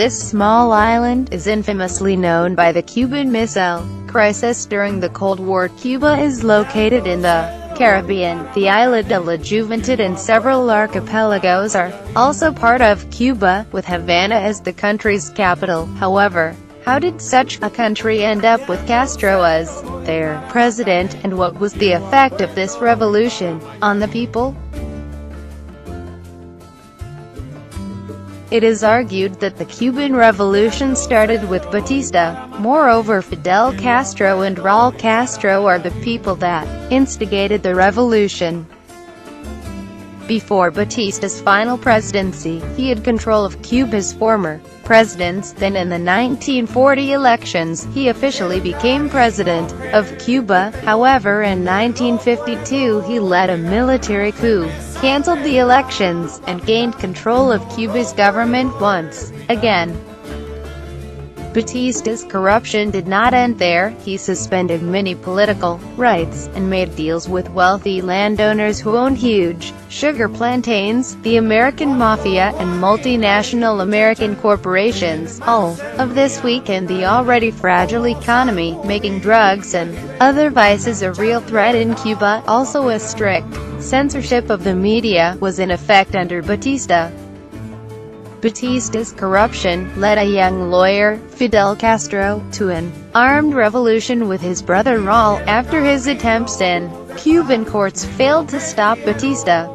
This small island is infamously known by the Cuban Missile Crisis during the Cold War. Cuba is located in the Caribbean. The island of La Juventud and several archipelagos are also part of Cuba, with Havana as the country's capital. However, how did such a country end up with Castro as their president, and what was the effect of this revolution on the people? It is argued that the Cuban Revolution started with Batista. Moreover Fidel Castro and Raul Castro are the people that instigated the revolution. Before Batista's final presidency, he had control of Cuba's former presidents. Then in the 1940 elections, he officially became president of Cuba. However in 1952 he led a military coup cancelled the elections, and gained control of Cuba's government once again. Batista's corruption did not end there, he suspended many political rights, and made deals with wealthy landowners who owned huge sugar plantains, the American Mafia, and multinational American corporations, all of this weakened the already fragile economy, making drugs and other vices a real threat in Cuba, also a strict censorship of the media was in effect under Batista. Batista's corruption led a young lawyer, Fidel Castro, to an armed revolution with his brother Raul, after his attempts in Cuban courts failed to stop Batista.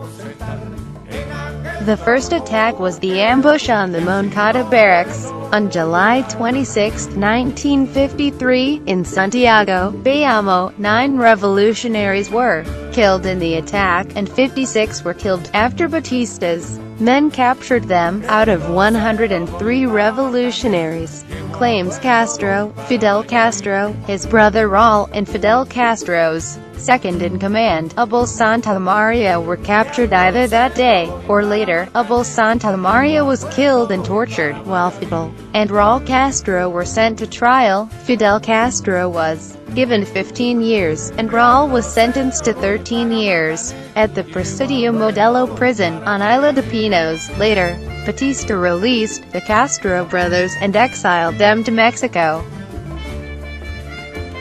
The first attack was the ambush on the Moncada barracks, on July 26, 1953, in Santiago, Bayamo, nine revolutionaries were killed in the attack, and 56 were killed, after Batista's men captured them, out of 103 revolutionaries claims Castro, Fidel Castro, his brother Raul, and Fidel Castro's second-in-command, Abel Santamaria were captured either that day, or later. Abel Santamaria was killed and tortured, while Fidel and Raul Castro were sent to trial. Fidel Castro was given 15 years, and Raul was sentenced to 13 years, at the Presidio Modelo prison, on Isla de Pinos. Later, Batista released the Castro brothers, and exiled them to Mexico.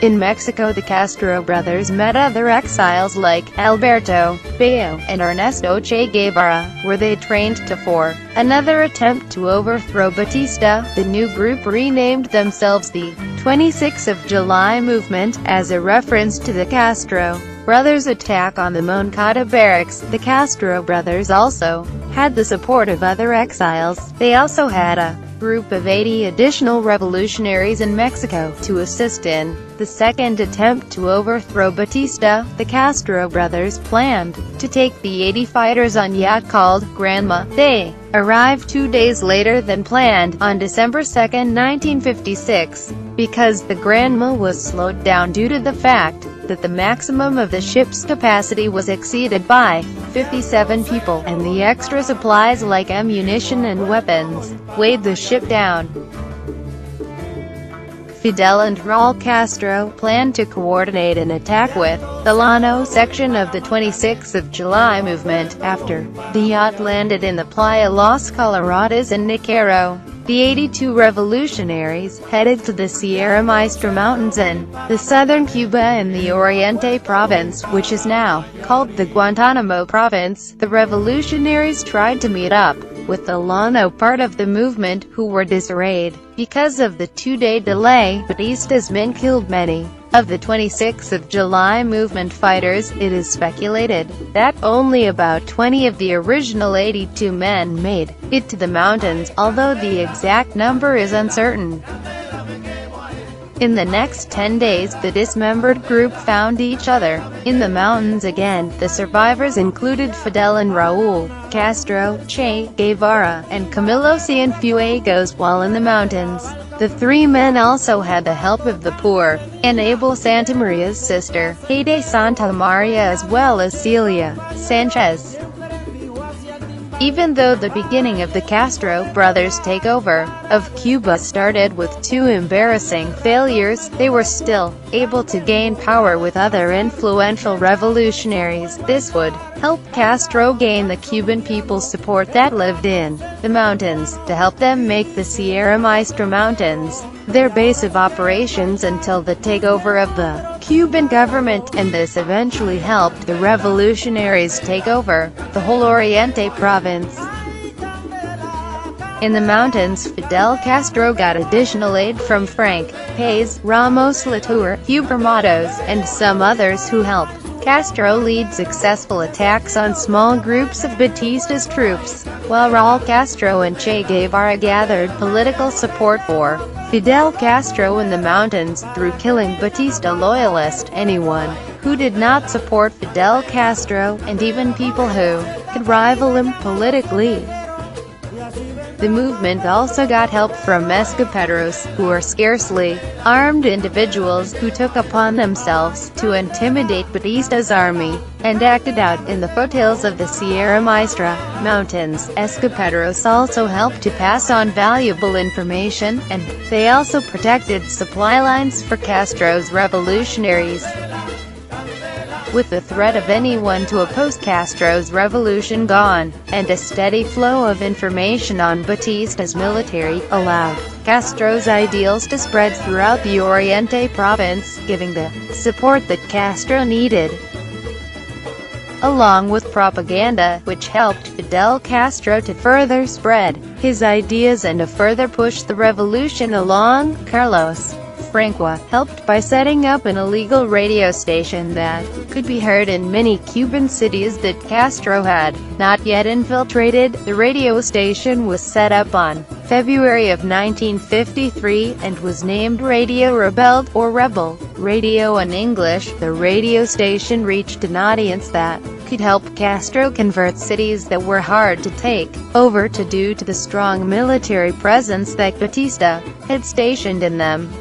In Mexico the Castro brothers met other exiles like Alberto Bayo and Ernesto Che Guevara, where they trained to for another attempt to overthrow Batista. The new group renamed themselves the 26 of July Movement, as a reference to the Castro brothers' attack on the Moncada barracks. The Castro brothers also had the support of other exiles. They also had a group of 80 additional revolutionaries in Mexico to assist in the second attempt to overthrow Batista. The Castro brothers planned to take the 80 fighters on yacht called Granma. They arrived two days later than planned, on December 2, 1956, because the Granma was slowed down due to the fact that the maximum of the ship's capacity was exceeded by 57 people, and the extra supplies like ammunition and weapons weighed the ship down. Fidel and Raul Castro planned to coordinate an attack with the Llano section of the 26th of July movement, after the yacht landed in the Playa Los Coloradas in Niquero. The 82 revolutionaries headed to the Sierra Maestra Mountains in the southern Cuba in the Oriente province, which is now called the Guantanamo province. The revolutionaries tried to meet up with the Llano part of the movement, who were disarrayed. Because of the two-day delay, But Batista's men killed many of the 26th of July movement fighters, it is speculated that only about 20 of the original 82 men made it to the mountains, although the exact number is uncertain. In the next 10 days, the dismembered group found each other in the mountains again. The survivors included Fidel and Raul Castro, Che Guevara, and Camilo Cienfuegos while in the mountains. The three men also had the help of the poor and Abel Santamaria's sister, Hayde Santamaria as well as Celia Sanchez. Even though the beginning of the Castro brothers' takeover of Cuba started with two embarrassing failures, they were still able to gain power with other influential revolutionaries. This would help Castro gain the Cuban people's support that lived in the mountains, to help them make the Sierra Maestra Mountains their base of operations until the takeover of the Cuban government, and this eventually helped the revolutionaries take over the whole Oriente province. In the mountains, Fidel Castro got additional aid from Frank Hayes, Ramos Latour, Huber Matos, and some others who helped Castro lead successful attacks on small groups of Batista's troops, while Raul Castro and Che Guevara gathered political support for Fidel Castro in the mountains, through killing Batista loyalist, anyone who did not support Fidel Castro, and even people who could rival him politically. The movement also got help from escopeteros, who were scarcely armed individuals who took upon themselves to intimidate Batista's army, and acted out in the foothills of the Sierra Maestra mountains. Escopeteros also helped to pass on valuable information, and they also protected supply lines for Castro's revolutionaries with the threat of anyone to oppose Castro's revolution gone, and a steady flow of information on Batista's military, allowed Castro's ideals to spread throughout the Oriente province, giving the support that Castro needed along with propaganda, which helped Fidel Castro to further spread his ideas and to further push the revolution along. Carlos Franqui, helped by setting up an illegal radio station that could be heard in many Cuban cities that Castro had not yet infiltrated. The radio station was set up on February of 1953, and was named Radio Rebel, or Rebel Radio in English. The radio station reached an audience that could help Castro convert cities that were hard to take over to due to the strong military presence that Batista had stationed in them.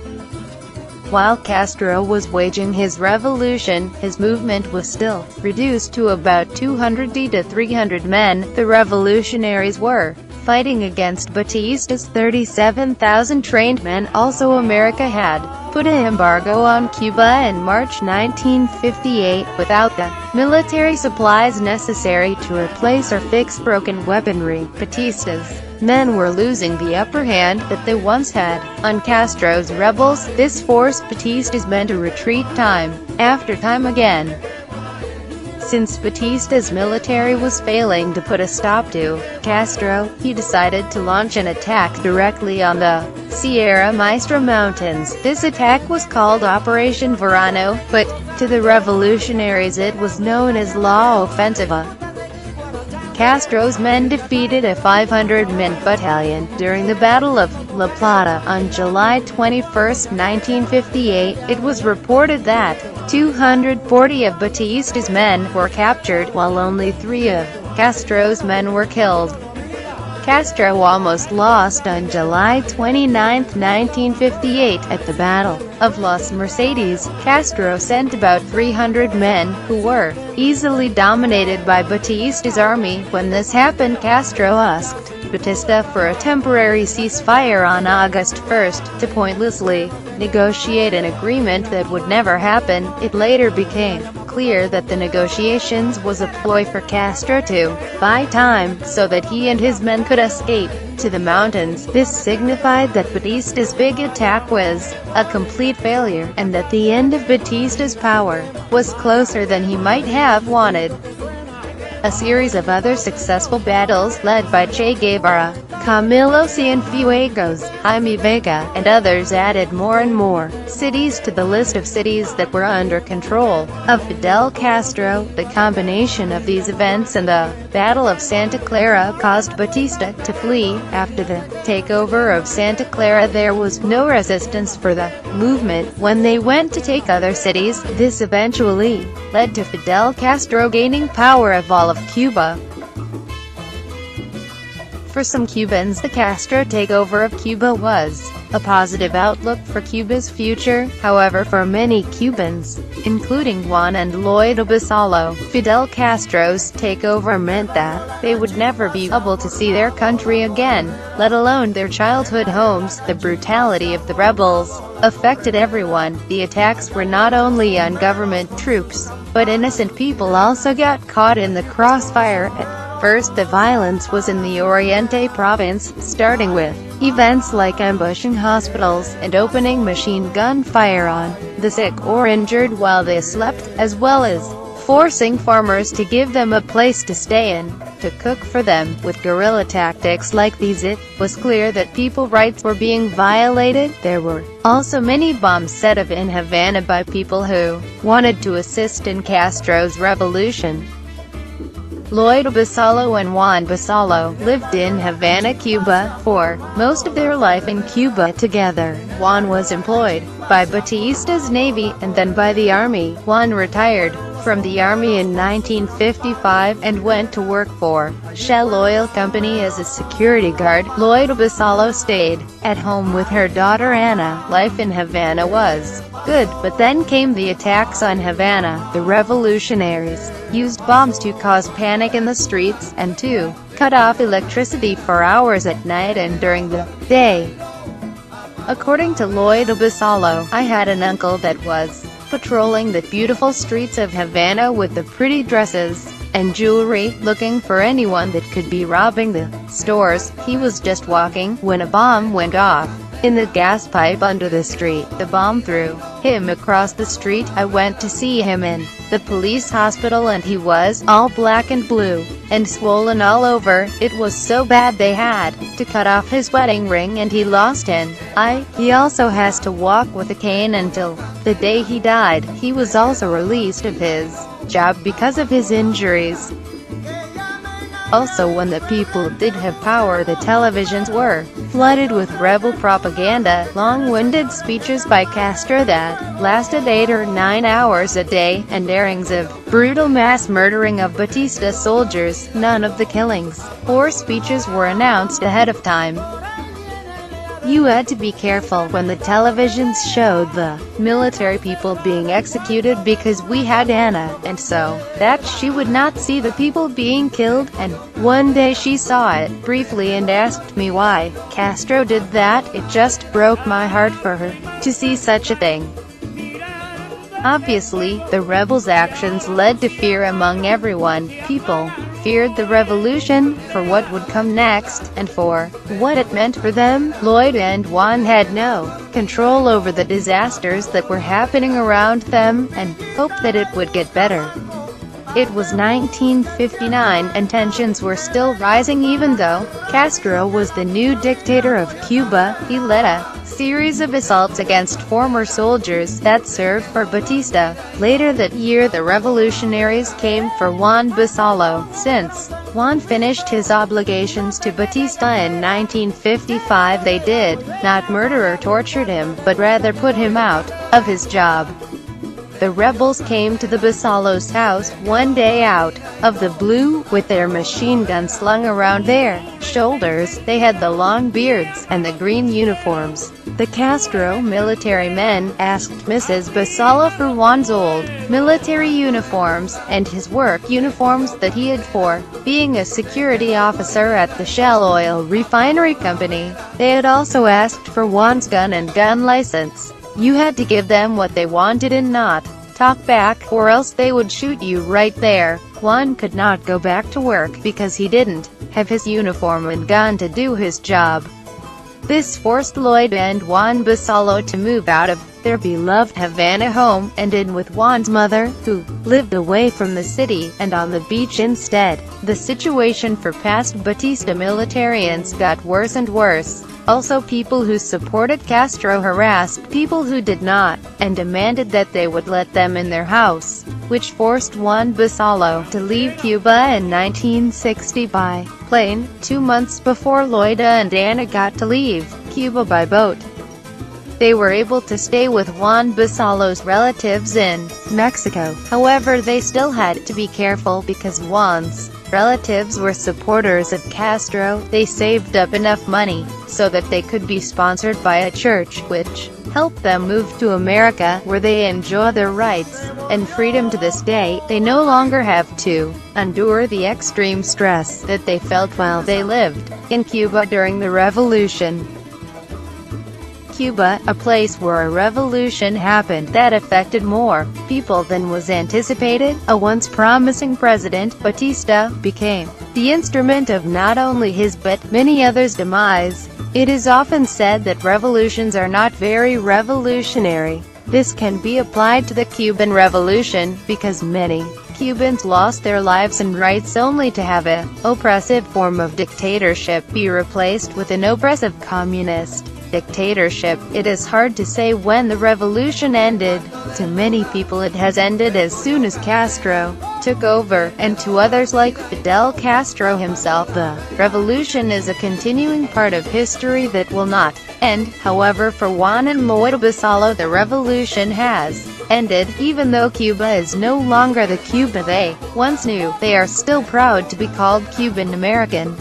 While Castro was waging his revolution, his movement was still reduced to about 200 to 300 men. The revolutionaries were fighting against Batista's 37,000 trained men. Also America had put an embargo on Cuba in March 1958, without the military supplies necessary to replace or fix broken weaponry. Batista's men were losing the upper hand that they once had on Castro's rebels. This forced Batista's men to retreat time after time again. Since Batista's military was failing to put a stop to Castro, he decided to launch an attack directly on the Sierra Maestra Mountains. This attack was called Operation Verano, but to the revolutionaries it was known as La Ofensiva. Castro's men defeated a 500-man battalion during the Battle of La Plata on July 21, 1958. It was reported that 240 of Batista's men were captured, while only three of Castro's men were killed. Castro almost lost on July 29, 1958, at the Battle of Los Mercedes. Castro sent about 300 men, who were easily dominated by Batista's army. When this happened Castro asked Batista for a temporary ceasefire on August 1 to pointlessly negotiate an agreement that would never happen. It later became clear that the negotiations was a ploy for Castro to buy time, so that he and his men could escape to the mountains. This signified that Batista's big attack was a complete failure, and that the end of Batista's power was closer than he might have wanted. A series of other successful battles led by Che Guevara, Camilo Cienfuegos, Jaime Vega, and others added more and more cities to the list of cities that were under control of Fidel Castro. The combination of these events and the Battle of Santa Clara caused Batista to flee. After the takeover of Santa Clara there was no resistance for the movement when they went to take other cities. This eventually led to Fidel Castro gaining power of all of Cuba. For some Cubans the Castro takeover of Cuba was a positive outlook for Cuba's future. However for many Cubans, including Juan and Loida Basallo, Fidel Castro's takeover meant that they would never be able to see their country again, let alone their childhood homes. The brutality of the rebels affected everyone. The attacks were not only on government troops, but innocent people also got caught in the crossfire. First the violence was in the Oriente province, starting with events like ambushing hospitals and opening machine gun fire on the sick or injured while they slept, as well as forcing farmers to give them a place to stay in, to cook for them. With guerrilla tactics like these it was clear that people's rights were being violated. There were also many bombs set up in Havana by people who wanted to assist in Castro's revolution. Loida Basallo and Juan Basallo lived in Havana, Cuba, for most of their life in Cuba together. Juan was employed by Batista's Navy, and then by the Army. Juan retired from the Army in 1955, and went to work for Shell Oil Company as a security guard. Loida Basallo stayed at home with her daughter Anna. Life in Havana was good, but then came the attacks on Havana. The revolutionaries used bombs to cause panic in the streets, and to cut off electricity for hours at night and during the day. According to Loida Basallo, I had an uncle that was patrolling the beautiful streets of Havana with the pretty dresses and jewelry, looking for anyone that could be robbing the stores. He was just walking when a bomb went off in the gas pipe under the street. The bomb threw him across the street. I went to see him in the police hospital and he was all black and blue and swollen all over. It was so bad they had to cut off his wedding ring and he lost an eye. He also has to walk with a cane until the day he died. He was also released of his job because of his injuries. Also when the people did have power the televisions were flooded with rebel propaganda, long-winded speeches by Castro that lasted 8 or 9 hours a day, and airings of brutal mass murdering of Batista soldiers. None of the killings or speeches were announced ahead of time. You had to be careful when the televisions showed the military people being executed because we had Anna, and so, that she would not see the people being killed, and one day she saw it, briefly and asked me why Castro did that, it just broke my heart for her, to see such a thing. Obviously, the rebels' actions led to fear among everyone. People feared the revolution, for what would come next, and for what it meant for them. Lloyd and Juan had no control over the disasters that were happening around them, and hoped that it would get better. It was 1959 and tensions were still rising even though Castro was the new dictator of Cuba. He led a series of assaults against former soldiers that served for Batista. Later that year the revolutionaries came for Juan Basalo, Since Juan finished his obligations to Batista in 1955 they did not murder or tortured him, but rather put him out of his job. The rebels came to the Basalos house one day out of the blue, with their machine guns slung around their shoulders. They had the long beards and the green uniforms. The Castro military men asked Mrs. Basala for Juan's old military uniforms, and his work uniforms that he had for being a security officer at the Shell Oil Refinery Company. They had also asked for Juan's gun and gun license. You had to give them what they wanted and not talk back, or else they would shoot you right there. Juan could not go back to work because he didn't have his uniform and gun to do his job. This forced Lloyd and Juan Basalo to move out of their beloved Havana home, and in with Juan's mother, who lived away from the city, and on the beach instead. The situation for past Batista militarians got worse and worse. Also people who supported Castro harassed people who did not, and demanded that they would let them in their house, which forced Juan Basalo to leave Cuba in 1960 by plane, two months before Loida and Ana got to leave Cuba by boat. They were able to stay with Juan Basalo's relatives in Mexico. However they still had to be careful because Juan's relatives were supporters of Castro, they saved up enough money, so that they could be sponsored by a church, which helped them move to America, where they enjoy their rights and freedom to this day. They no longer have to endure the extreme stress that they felt while they lived in Cuba during the revolution. Cuba, a place where a revolution happened that affected more people than was anticipated, a once promising president, Batista, became the instrument of not only his but many others' demise. It is often said that revolutions are not very revolutionary. This can be applied to the Cuban Revolution, because many Cubans lost their lives and rights only to have a oppressive form of dictatorship be replaced with an oppressive communist dictatorship. It is hard to say when the revolution ended. To many people it has ended as soon as Castro took over, and to others like Fidel Castro himself, the revolution is a continuing part of history that will not end. However for Juan and Manuel Basallo the revolution has ended, even though Cuba is no longer the Cuba they once knew, they are still proud to be called Cuban American.